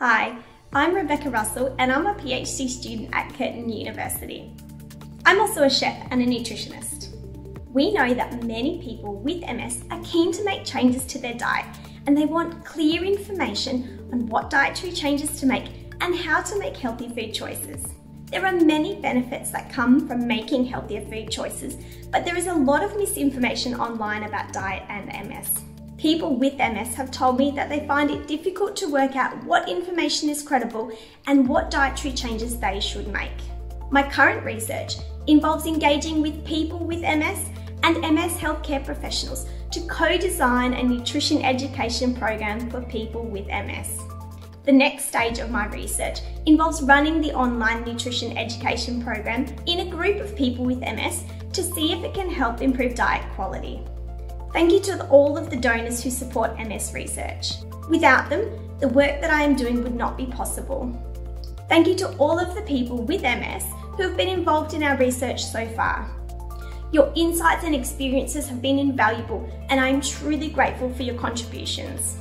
Hi, I'm Rebecca Russell and I'm a PhD student at Curtin University. I'm also a chef and a nutritionist. We know that many people with MS are keen to make changes to their diet and they want clear information on what dietary changes to make and how to make healthy food choices. There are many benefits that come from making healthier food choices, but there is a lot of misinformation online about diet and MS. People with MS have told me that they find it difficult to work out what information is credible and what dietary changes they should make. My current research involves engaging with people with MS and MS healthcare professionals to co-design a nutrition education program for people with MS. The next stage of my research involves running the online nutrition education program in a group of people with MS to see if it can help improve diet quality. Thank you to all of the donors who support MS research. Without them, the work that I am doing would not be possible. Thank you to all of the people with MS who have been involved in our research so far. Your insights and experiences have been invaluable and I am truly grateful for your contributions.